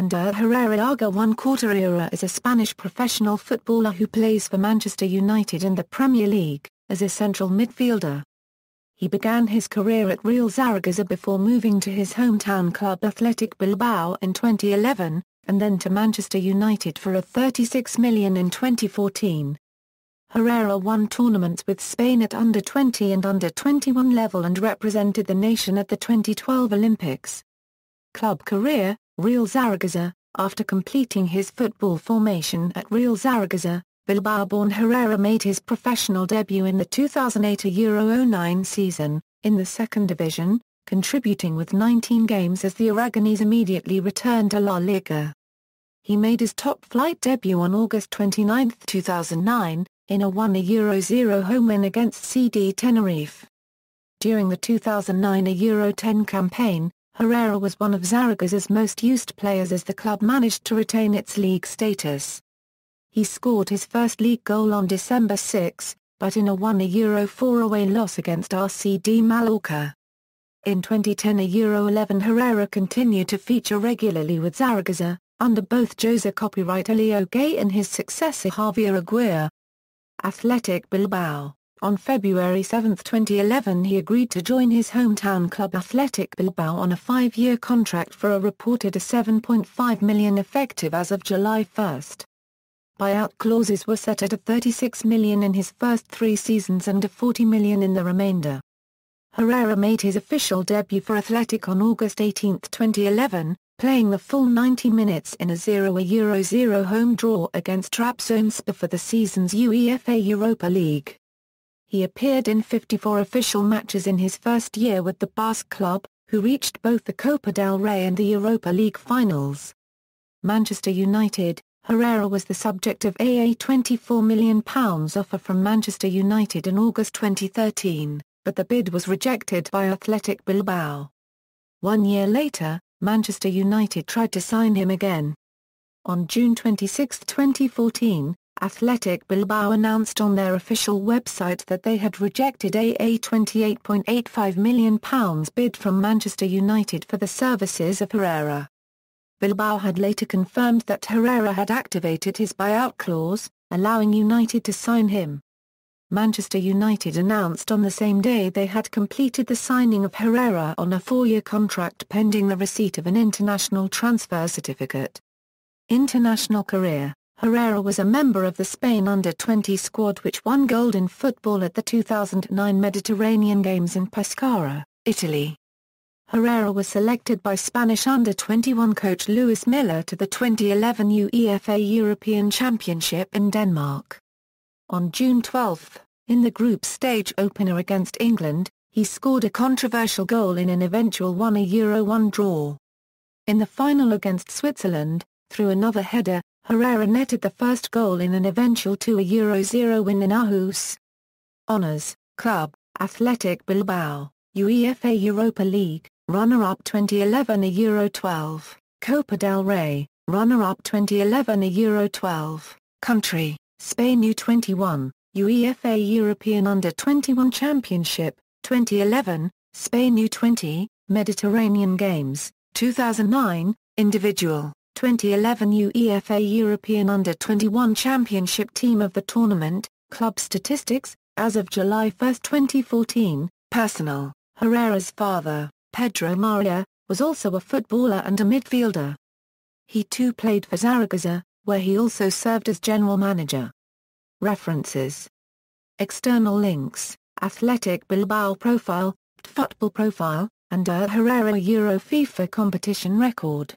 Ander uh, Herrera Arga one quarter era is a Spanish professional footballer who plays for Manchester United in the Premier League, as a central midfielder. He began his career at Real Zaragoza before moving to his hometown club Athletic Bilbao in 2011, and then to Manchester United for a 36 million in 2014. Herrera won tournaments with Spain at under-20 and under-21 level and represented the nation at the 2012 Olympics. Club career, Real Zaragoza, after completing his football formation at Real Zaragoza, Bilbao-born Herrera made his professional debut in the 2008 Euro 09 season, in the second division, contributing with 19 games as the Aragonese immediately returned to La Liga. He made his top-flight debut on August 29, 2009, in a 1-0 home win against CD Tenerife. During the 2009 Euro 10 campaign, Herrera was one of Zaragoza's most used players as the club managed to retain its league status. He scored his first league goal on December 6, but in a 1-4 away loss against RCD Mallorca. In 2010 a Euro 11 Herrera continued to feature regularly with Zaragoza, under both Jose copyright Elio Gay and his successor Javier Aguirre, Athletic Bilbao. On February 7, 2011 he agreed to join his hometown club Athletic Bilbao on a five-year contract for a reported a 7.5 million effective as of July 1. Buyout clauses were set at a 36 million in his first three seasons and a 40 million in the remainder. Herrera made his official debut for Athletic on August 18, 2011, playing the full 90 minutes in a 0-0 home draw against Trabzonspor for the season's UEFA Europa League. He appeared in 54 official matches in his first year with the Basque club, who reached both the Copa del Rey and the Europa League finals. Manchester United, Herrera was the subject of a £24 million offer from Manchester United in August 2013, but the bid was rejected by Athletic Bilbao. One year later, Manchester United tried to sign him again. On June 26, 2014, Athletic Bilbao announced on their official website that they had rejected a £28.85 million bid from Manchester United for the services of Herrera. Bilbao had later confirmed that Herrera had activated his buyout clause, allowing United to sign him. Manchester United announced on the same day they had completed the signing of Herrera on a four-year contract pending the receipt of an international transfer certificate. International career Herrera was a member of the Spain under-20 squad which won gold in football at the 2009 Mediterranean Games in Pescara, Italy. Herrera was selected by Spanish under-21 coach Luis Milla to the 2011 UEFA European Championship in Denmark. On June 12, in the group stage opener against England, he scored a controversial goal in an eventual 1-1 draw. In the final against Switzerland, through another header, Herrera netted the first goal in an eventual 2-0 win in Aarhus. Honours, Club, Athletic Bilbao, UEFA Europa League, runner-up 2011 a Euro 12, Copa del Rey, runner-up 2011 a Euro 12, Country, Spain U21, UEFA European Under-21 Championship, 2011, Spain U20, Mediterranean Games, 2009, Individual, 2011 UEFA European Under-21 Championship Team of the Tournament, Club Statistics, as of July 1, 2014, Personal, Herrera's father, Pedro Maria, was also a footballer and a midfielder. He too played for Zaragoza, where he also served as general manager. References External links, Athletic Bilbao profile, Football profile, and Herrera Euro FIFA competition record.